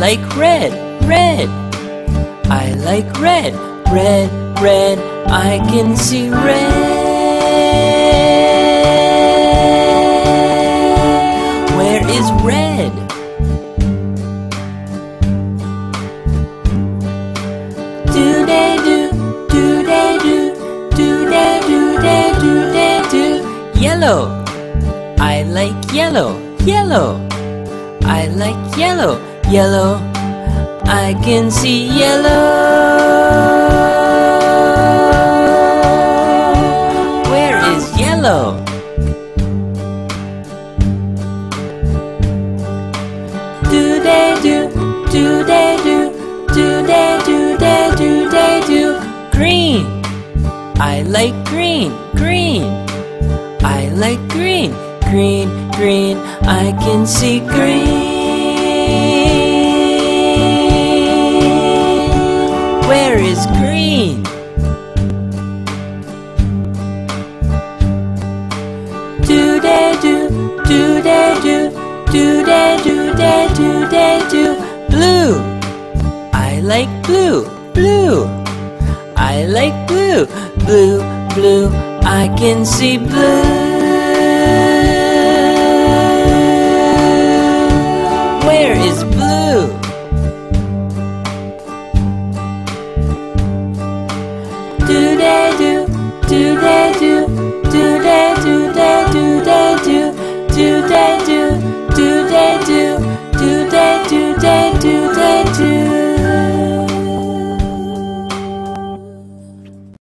like red, red. I like red, red, red. I can see red. Where is red? Do do, do do, do they do they do they do? Yellow. I like yellow, yellow. I like yellow, yellow. I can see yellow. Where is yellow? Do they do, do they do, do they do they do they do? Green. I like green, green. I like green, green, green. I can see green. Where is green? Do they do, do they do, do they do they do they do? Blue. I like blue, blue. I like blue, blue, blue. I can see blue. do they do?